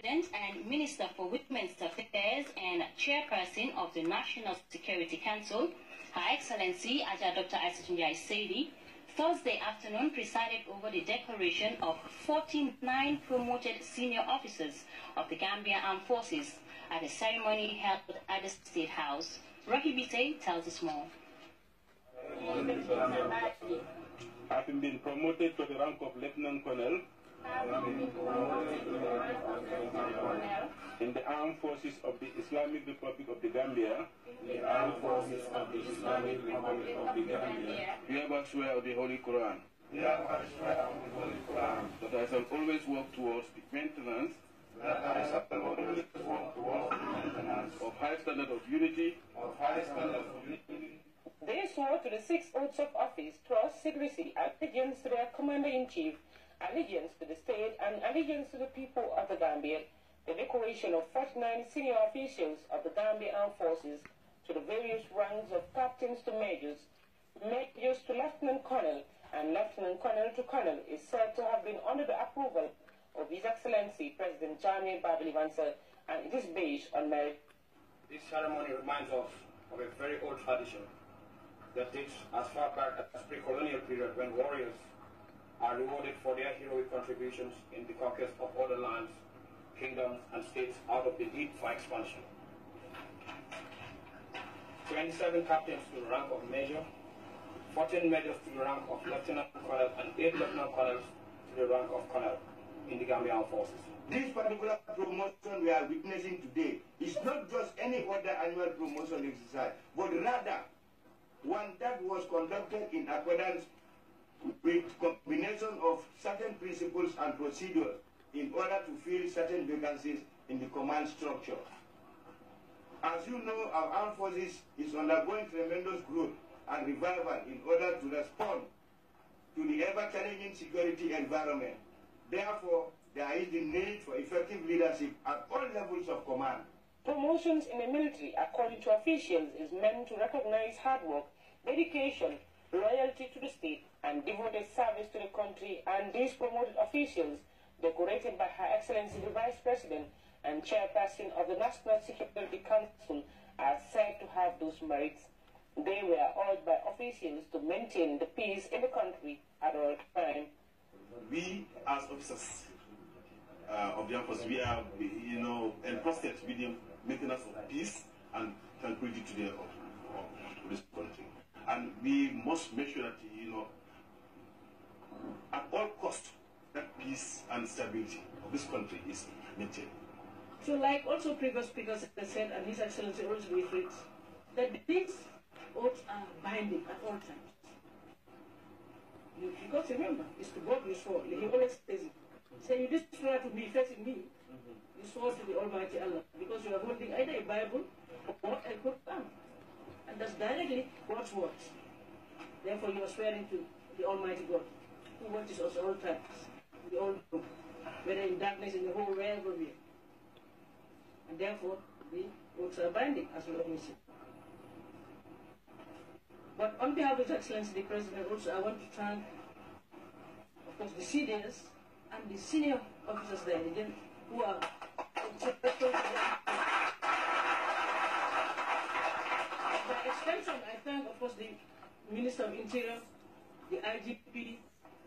President and Minister for Women's Affairs and Chairperson of the National Security Council, Her Excellency Aja Dr. Isatou Njie-Saidy, Thursday afternoon presided over the declaration of 49 promoted senior officers of the Gambia Armed Forces at a ceremony held at the State House. Rocky Bite tells us more. Having been promoted to the rank of Lieutenant Colonel armed forces of the Islamic Republic of the Gambia. The armed forces of the Islamic Republic of the Gambia. Hereby swear of the Holy Quran. Hereby swear of the Holy Quran. That I shall always work towards the maintenance. That I shall always work towards the maintenance. Of high standard of unity. Of high standard of unity. They swore to the six oaths of office, trust, secrecy, allegiance to their commander-in-chief, allegiance to the state, and allegiance to the people of the Gambia. The decoration of 49 senior officials of the Gambia Armed Forces to the various ranks of captains to majors, majors to lieutenant colonel, and lieutenant colonel to colonel is said to have been under the approval of His Excellency President Jammeh Babili Mansa, and it is based on merit. This ceremony reminds us of a very old tradition that dates as far back as pre-colonial period when warriors are rewarded for their heroic contributions in the conquest of other lands, kingdoms, and states out of the need for expansion. 27 captains to the rank of major, 14 majors to the rank of lieutenant colonel, and 8 lieutenant colonels to the rank of colonel in the Gambian forces. This particular promotion we are witnessing today is not just any other annual promotion exercise, but rather one that was conducted in accordance with combination of certain principles and procedures in order to fill certain vacancies in the command structure. As you know, our armed forces is undergoing tremendous growth and revival in order to respond to the ever-challenging security environment. Therefore, there is the need for effective leadership at all levels of command. Promotions in the military, according to officials, is meant to recognize hard work, dedication, loyalty to the state, and devoted service to the country. And these promoted officials, decorated by Her Excellency the Vice President and Chairperson of the National Security Council, are said to have those merits. They were urged by officials to maintain the peace in the country at all times. We, as officers uh, of the Force, we are, you know, entrusted with the maintenance of peace and tranquility to the of, of this country. And we must make sure that, you know, at all peace and stability of this country is maintained. So like also previous speakers have said, and His Excellency also reiterates, that these oaths are binding at all times. You, to remember, it's to God you swore. He always says it. Say you just swear to me, facing me, you swore to the Almighty Allah, because you are holding either a Bible or a Quran. And that's directly God's words. Therefore you are swearing to the Almighty God, who watches us all times, the all know, whether in darkness, in the whole world, everywhere. And therefore, the oaths are binding, as we always say. But on behalf of His Excellency the President, also I want to thank, of course, the seniors and the senior officers there again, who are by extension, I thank, of course, the Minister of Interior, the IGP,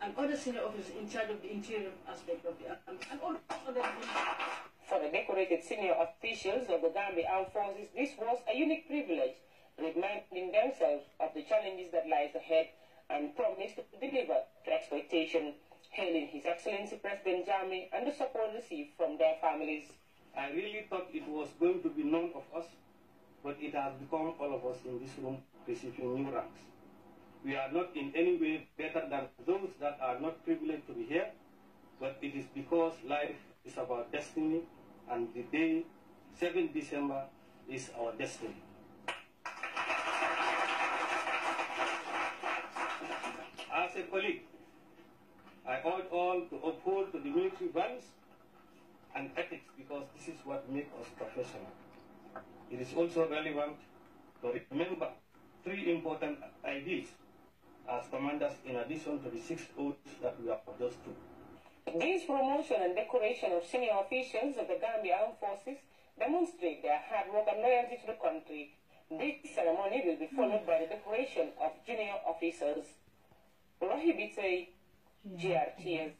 and other senior officers in charge of the interior aspect of the army, and all other For the decorated senior officials of the Gambia Armed Forces, this was a unique privilege, reminding themselves of the challenges that lies ahead and promised to deliver to expectation, hailing His Excellency President Jammeh and the support received from their families. I really thought it was going to be none of us, but it has become all of us in this room receiving new ranks. We are not in any way better than those that are not privileged to be here, but it is because life is about destiny, and the day, 7 December, is our destiny. As a colleague, I urge all to uphold to the military values and ethics because this is what makes us professional. It is also relevant to remember three important ideals as commanders in addition to the six oaths that we have just took. This promotion and decoration of senior officials of the Gambia Armed Forces demonstrate their hard work and loyalty to the country. This ceremony will be followed by the decoration of junior officers. Rohibite GRTS.